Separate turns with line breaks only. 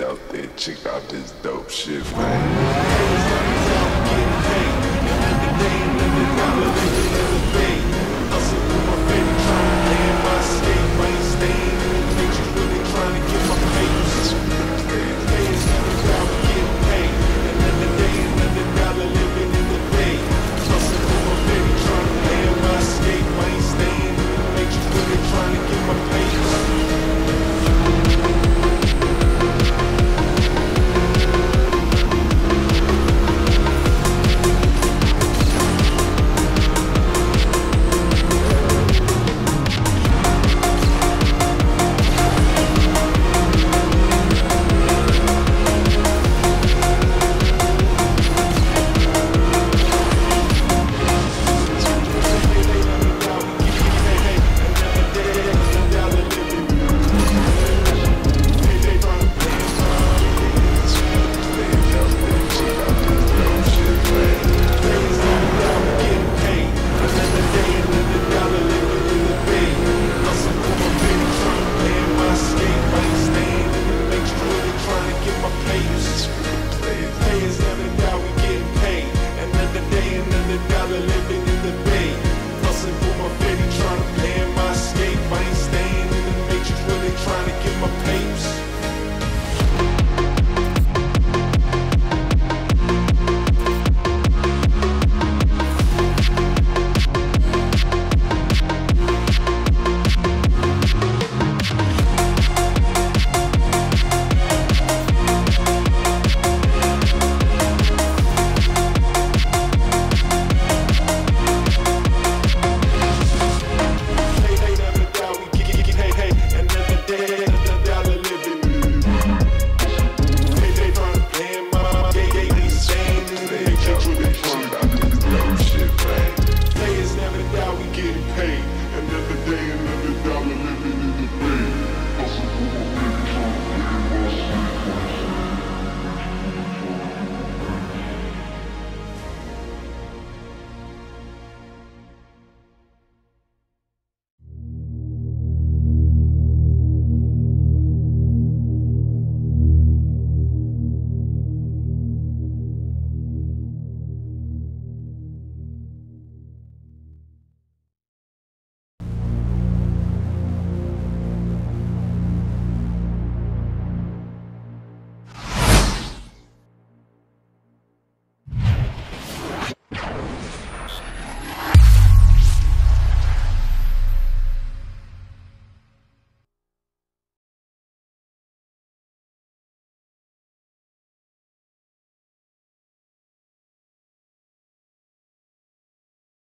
out there. Check out this dope shit, man.